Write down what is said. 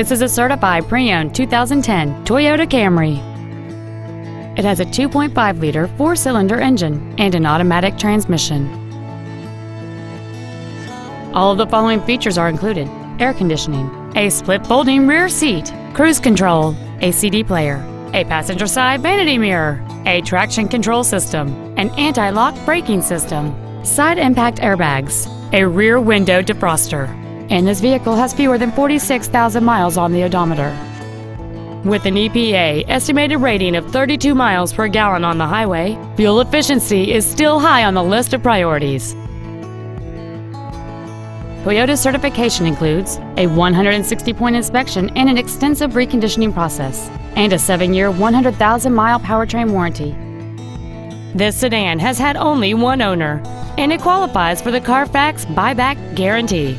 This is a certified pre-owned 2010 Toyota Camry. It has a 2.5-liter four-cylinder engine and an automatic transmission. All of the following features are included. Air conditioning, a split folding rear seat, cruise control, a CD player, a passenger side vanity mirror, a traction control system, an anti-lock braking system, side impact airbags, a rear window defroster, and this vehicle has fewer than 46,000 miles on the odometer. With an EPA estimated rating of 32 miles per gallon on the highway, fuel efficiency is still high on the list of priorities. Toyota's certification includes a 160-point inspection and an extensive reconditioning process, and a 7-year, 100,000-mile powertrain warranty. This sedan has had only one owner, and it qualifies for the Carfax buyback guarantee.